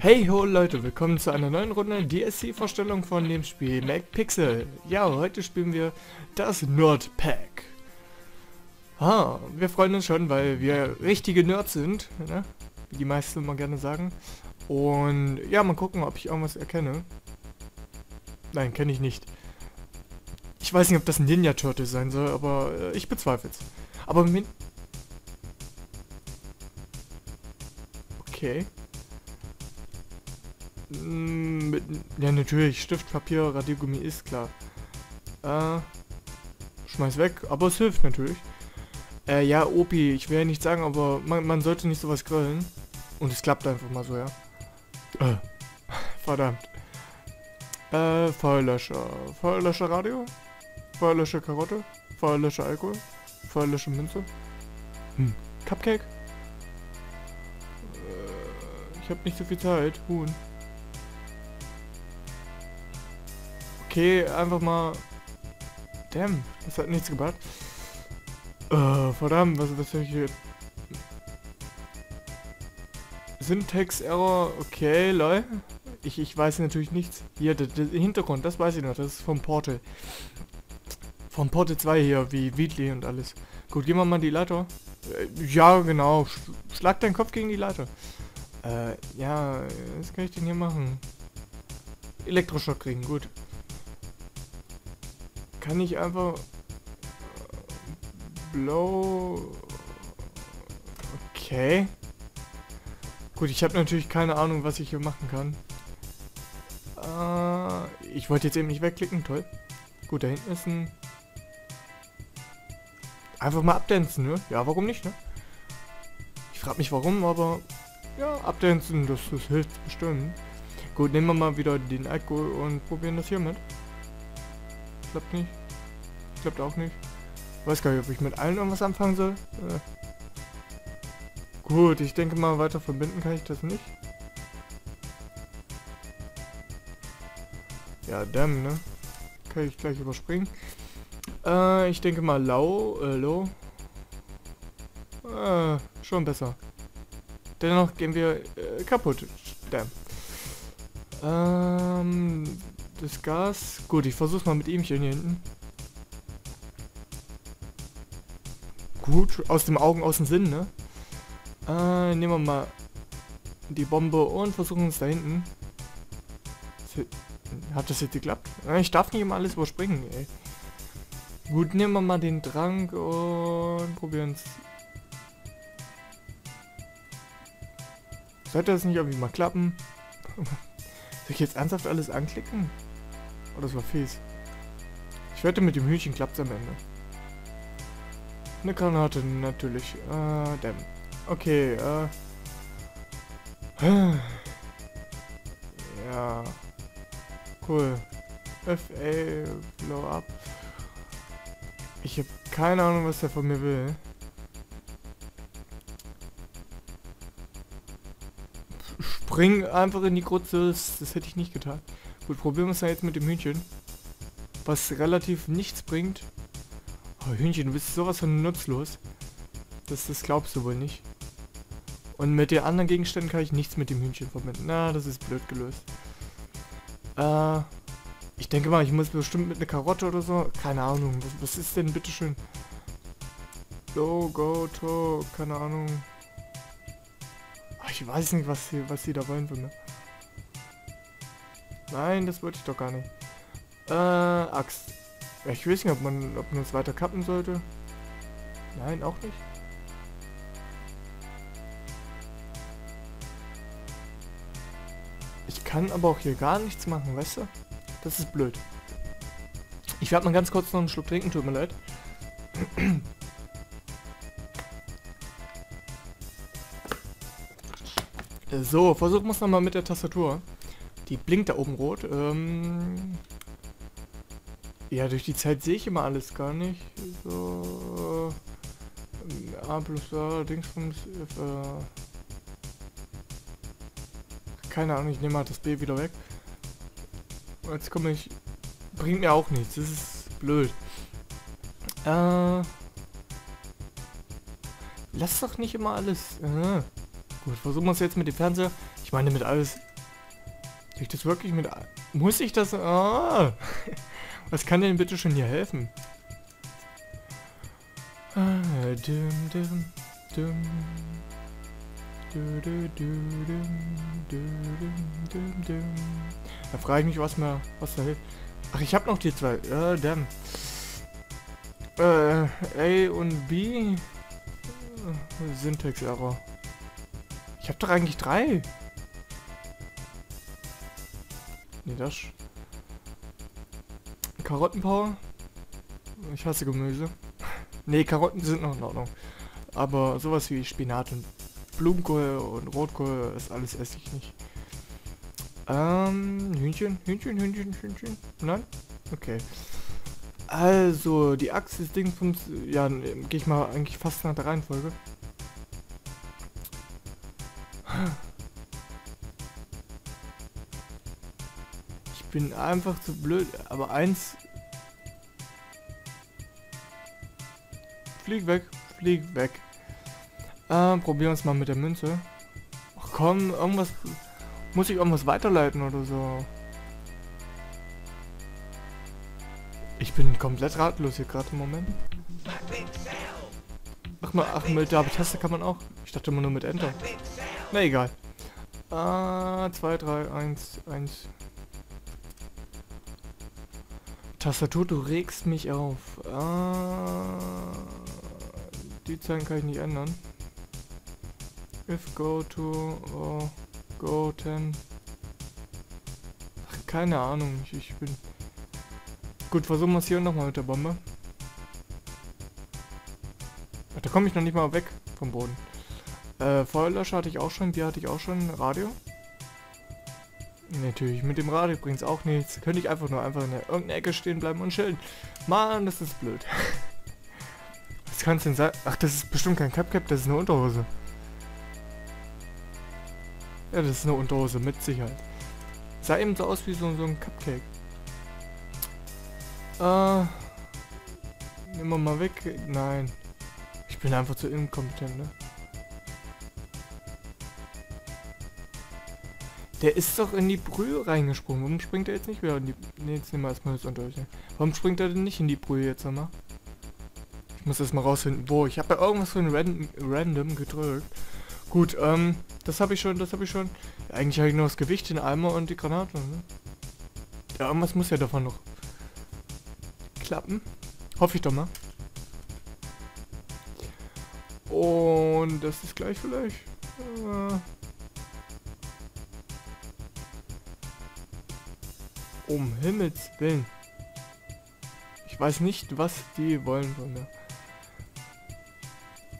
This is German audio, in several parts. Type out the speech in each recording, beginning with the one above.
Hey ho Leute, willkommen zu einer neuen Runde DSC-Vorstellung von dem Spiel MacPixel. Ja, heute spielen wir das Nerd Pack. Ah, wir freuen uns schon, weil wir richtige Nerds sind, ne? wie die meisten immer gerne sagen. Und ja, mal gucken, ob ich irgendwas erkenne. Nein, kenne ich nicht. Ich weiß nicht, ob das ein Ninja Turtle sein soll, aber äh, ich bezweifle es. Aber mit... Okay. Mm, Mit, ja, natürlich. Stift, Papier, Radiergummi ist klar. Äh, schmeiß weg, aber es hilft natürlich. Äh, ja, Opi, ich will ja nicht sagen, aber man, man sollte nicht sowas grillen. Und es klappt einfach mal so, ja. Äh, verdammt. Äh, Feuerlöscher. Feuerlöscher Radio? Feuerlöscher Karotte? Feuerlöscher Alkohol? Feuerlöscher Münze? Hm. Cupcake? Äh, ich habe nicht so viel Zeit. Huhn. Okay, einfach mal... Damn, das hat nichts gebracht. Äh, verdammt, was, was soll ich hier... Syntax Error, okay, lol. Ich, ich weiß natürlich nichts. Hier, der, der Hintergrund, das weiß ich noch, das ist vom Portal. Vom Portal 2 hier, wie Wheatley und alles. Gut, gehen wir mal die Leiter. Äh, ja, genau. Sch schlag deinen Kopf gegen die Leiter. Äh, ja, was kann ich denn hier machen? Elektroschock kriegen, gut. Kann ich einfach... äh, Blow... Okay. Gut, ich habe natürlich keine Ahnung, was ich hier machen kann. Äh, ich wollte jetzt eben nicht wegklicken, toll. Gut, da hinten ist ein... Einfach mal abdancen, ne? Ja, warum nicht, ne? Ich frage mich warum, aber... Ja, abdancen, das, das hilft bestimmt. Gut, nehmen wir mal wieder den Alkohol und probieren das hier mit. Klappt nicht. Klappt auch nicht. Weiß gar nicht, ob ich mit allen irgendwas anfangen soll. Äh. Gut, ich denke mal, weiter verbinden kann ich das nicht. Ja, damn, ne? Kann ich gleich überspringen. Äh, ich denke mal low, äh, low. Äh, schon besser. Dennoch gehen wir äh, kaputt. Damn. Ähm, das Gas. Gut, ich versuch's mal mit ihm hier hinten. Gut, aus dem Augen, aus dem Sinn, ne? Äh, nehmen wir mal die Bombe und versuchen es da hinten. Hat das jetzt geklappt? Ich darf nicht immer alles überspringen, ey. Gut, nehmen wir mal den Trank und probieren es. Sollte das nicht irgendwie mal klappen? Soll ich jetzt ernsthaft alles anklicken? Oh, das war fies. Ich wette, mit dem Hühnchen klappt es am Ende. Eine Granate, natürlich. Äh, damn. Okay, äh. Ja. Cool. FA, blow up. Ich habe keine Ahnung, was der von mir will. Spring einfach in die Grütze, das, das hätte ich nicht getan. Gut, probieren wir es dann jetzt mit dem Hühnchen. Was relativ nichts bringt. Oh, Hühnchen, du bist sowas von nutzlos. Das, das glaubst du wohl nicht. Und mit den anderen Gegenständen kann ich nichts mit dem Hühnchen verbinden. Na, das ist blöd gelöst. Äh, ich denke mal, ich muss bestimmt mit einer Karotte oder so. Keine Ahnung. Was, was ist denn bitteschön? Go, go, to, keine Ahnung. Ich weiß nicht, was sie, was sie da wollen von mir. Nein, das wollte ich doch gar nicht. Äh, Axt. Ich weiß nicht, ob man, ob man es weiter kappen sollte. Nein, auch nicht. Ich kann aber auch hier gar nichts machen, weißt du? Das ist blöd. Ich werde mal ganz kurz noch einen Schluck trinken, tut mir leid. So, versuchen wir es nochmal mit der Tastatur. Die blinkt da oben rot. Ähm ja, durch die Zeit sehe ich immer alles gar nicht. So. ähm, A plus A, Dingsbums, äh, keine Ahnung, ich nehme mal das B wieder weg. Jetzt komme ich. Bringt mir auch nichts, das ist blöd. Äh. Lass doch nicht immer alles. Äh. Gut, versuchen wir es jetzt mit dem Fernseher. Ich meine mit alles. Krieg ich das wirklich mit... Muss ich das... Oh. Was kann denn bitte schon hier helfen? Ah, da frage ich mich, was mir, was da hilft. Ach, ich habe noch die zwei. Ja, damn. Äh, A und B. Syntax-Error. Ich habe doch eigentlich drei. Nee, das. Karottenpower. Ich hasse Gemüse. nee, Karotten sind noch in Ordnung. Aber sowas wie Spinat und Blumenkohl und Rotkohl, ist alles esse ich nicht. Ähm, Hühnchen, Hühnchen, Hühnchen, Hühnchen. Nein? Okay. Also, die Axt des Dingsbums, ja, gehe ich mal eigentlich fast nach der Reihenfolge. Bin einfach zu blöd, aber eins... Flieg weg, flieg weg. Ähm, probieren wir es mal mit der Münze. Ach komm, irgendwas... Muss ich irgendwas weiterleiten oder so? Ich bin komplett ratlos hier gerade im Moment. Ach mal, ach mit der Taste kann man auch. Ich dachte immer nur mit Enter. Na egal. Ah, 2, 3, 1, 1. Tastatur, du regst mich auf. Ah, die Zeilen kann ich nicht ändern. If go to oh, go 10. Ach, keine Ahnung. Ich, ich bin. Gut, versuchen wir es hier nochmal mit der Bombe. Ach, da komme ich noch nicht mal weg vom Boden. Äh, Feuerlöscher hatte ich auch schon, Bier hatte ich auch schon, Radio. Natürlich, mit dem Radio bringt es auch nichts. Könnte ich einfach nur einfach in irgendeiner Ecke stehen bleiben und chillen. Mann, das ist blöd. Was kann es denn sein? Ach, das ist bestimmt kein Cap-Cap, das ist eine Unterhose. Ja, das ist eine Unterhose, mit Sicherheit. Sah eben so aus wie so, so ein Cupcake. Äh. Nehmen wir mal weg. Nein. Ich bin einfach zu inkompetent, ne? Der ist doch in die Brühe reingesprungen. Warum springt er jetzt nicht wieder in die... Ne, jetzt nehmen wir erstmal das unter euch. Warum springt er denn nicht in die Brühe jetzt nochmal? Ich muss das mal rausfinden. Wo? Ich habe ja irgendwas von random, random gedrückt. Gut, ähm, das habe ich schon, das habe ich schon. Eigentlich habe ich nur das Gewicht, den Eimer und die Granate, ne? Ja, irgendwas muss ja davon noch klappen. Hoffe ich doch mal. Und das ist gleich vielleicht. Äh, um Himmels Willen. Ich weiß nicht, was die wollen von mir.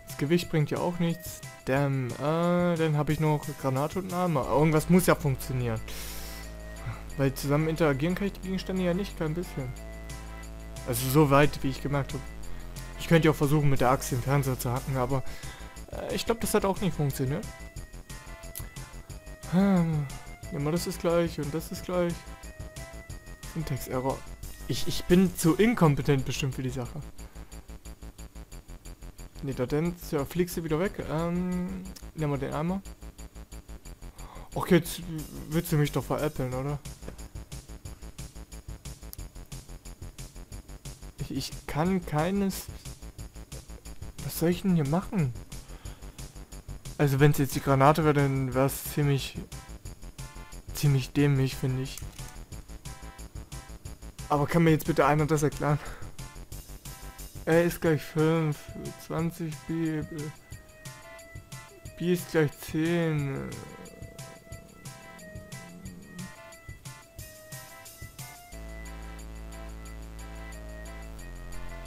Das Gewicht bringt ja auch nichts. Damn, äh, dann habe ich noch Granate und Arme. Irgendwas muss ja funktionieren. Weil zusammen interagieren kann ich die Gegenstände ja nicht, kein bisschen. Also so weit, wie ich gemerkt habe. Ich könnte ja auch versuchen, mit der Axt den Fernseher zu hacken, aber äh, ich glaube, das hat auch nicht funktioniert. Hm, ja, das ist gleich und das ist gleich. Syntax-Error. Ich, ich bin zu inkompetent bestimmt für die Sache. Ne, da denn, ja, fliegst du wieder weg. Ähm, nehmen wir den Eimer. Okay, jetzt willst du mich doch veräppeln, oder? Ich, ich kann keines... Was soll ich denn hier machen? Also wenn es jetzt die Granate wäre, dann wäre es ziemlich... Ziemlich dämlich, finde ich. Aber kann mir jetzt bitte einer das erklären? A ist gleich 5, 20 B, B ist gleich 10.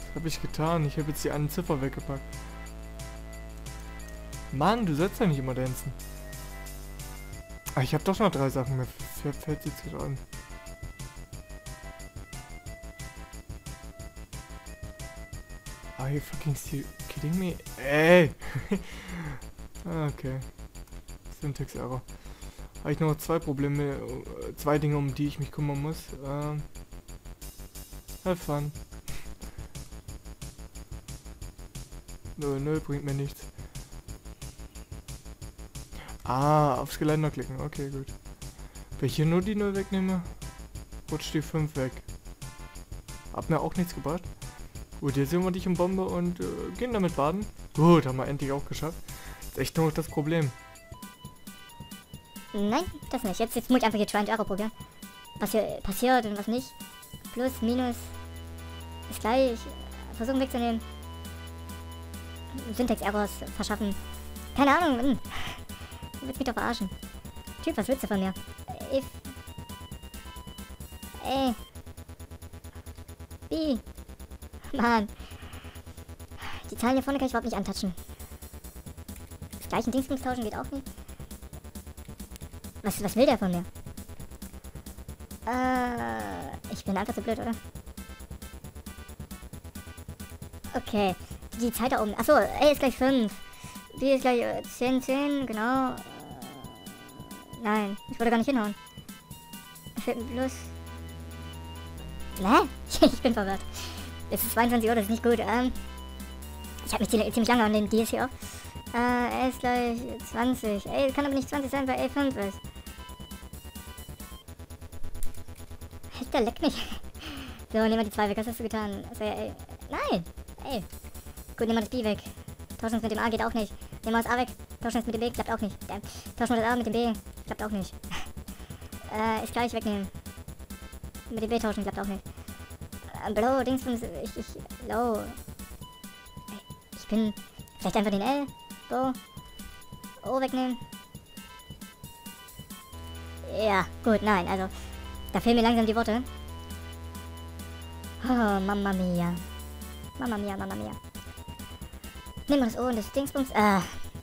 Was habe ich getan? Ich habe jetzt die eine Ziffer weggepackt. Mann, du sollst ja nicht immer tanzen. Ah, ich habe doch noch drei Sachen. Mir fällt jetzt gerade an. You fucking kidding me? Ey! okay. Syntax Error. Habe ich noch zwei Probleme, äh, zwei Dinge, um die ich mich kümmern muss. Ähm, have fun. Nö, nö, bringt mir nichts. Ah, aufs Geländer klicken. Okay, gut. Wenn ich hier nur die 0 wegnehme, rutscht die 5 weg. Hab mir auch nichts gebracht. Gut, jetzt sehen wir dich im Bombe und äh, gehen damit baden. Gut, haben wir endlich auch geschafft. Ist echt nur das Problem. Nein, das nicht. Jetzt, jetzt muss ich einfach hier Try and Error probieren. Was hier passiert und was nicht. Plus, Minus. Ist gleich. Versuchen wegzunehmen. Syntax-Errors verschaffen. Keine Ahnung. Hm. Du willst mich doch verarschen. Typ, was willst du von mir? If. Ey. B. Mann. Die Zahlen hier vorne kann ich überhaupt nicht antatschen. Das gleiche Dingsbums tauschen geht auch nicht. Was, was will der von mir? Äh, ich bin einfach zu blöd, oder? Okay. Die Zeit da oben. Achso, A ist gleich 5. B ist gleich 10, 10, genau. Äh, nein, ich wollte gar nicht hinhauen. Ein Plus. Hä? ich bin verwirrt. Es ist 22 Uhr, das ist nicht gut. Ähm, ich habe mich ziemlich, lange an den Deals hier auf. Äh, ist gleich 20. Ey, kann aber nicht 20 sein, weil A5 ist. Der leckt mich. So, nehmen wir die 2 weg. Was hast du getan? Also, ey, nein! Ey. Gut, nehmen wir das B weg. Tauschen uns mit dem A geht auch nicht. Nehmen wir das A weg. Tauschen uns mit dem B, klappt auch nicht. Damn. Tauschen wir das A mit dem B, klappt auch nicht. äh, ist gleich wegnehmen. Mit dem B tauschen, klappt auch nicht. Bro, Dingsbums, ich, ich, low. Ich bin, vielleicht einfach den L, so. O wegnehmen. Ja, gut, nein, also, da fehlen mir langsam die Worte. Oh, Mamma Mia. Mamma Mia, Mamma Mia. Nehmen wir das O und das Dingsbums. Äh,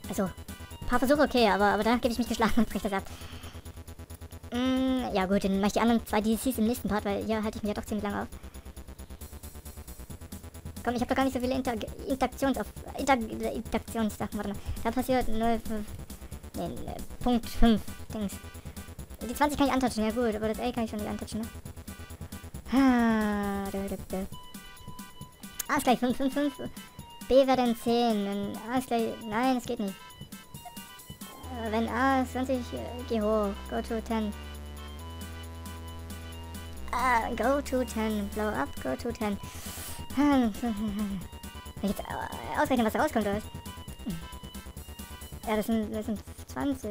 also, ein paar Versuche okay, aber, aber da gebe ich mich geschlagen und breche das ab. Mm, ja gut, dann mache ich die anderen zwei DCs im nächsten Part, weil hier halte ich mich ja doch ziemlich lange auf. Komm, ich habe doch gar nicht so viele Inter Interaktions... Auf, Inter Interaktionssachen, warte mal. Da passiert 0, 5... Nee, ne, Punkt 5 Dings. Die 20 kann ich antatschen, ja gut, aber das A kann ich schon nicht antatschen, ne? Ah, ist gleich 5, 5, 5. B wäre dann 10. A ist gleich... Nein, es geht nicht. Äh, wenn A ist 20, geh hoch. Go to 10. Ah, go to 10. Blow up, go to 10. Wenn ich jetzt ausrechnen, was da rauskommt, oder was? Ja, das sind, das sind 20.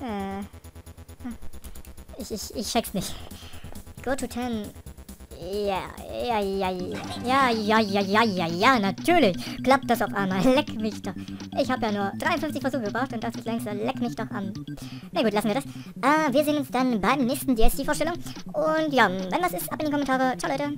äh. Ich, ich, ich check's nicht. Go to 10. Ja, ja, ja, ja, ja, ja, ja, ja, ja, natürlich. Klappt das auf einmal. Leck mich doch. Ich habe ja nur 53 Versuche gebracht und das ist längst leck mich doch an. Na gut, lassen wir das. Äh, wir sehen uns dann beim nächsten DSD-Vorstellung. Und ja, wenn was ist, ab in die Kommentare. Ciao, Leute.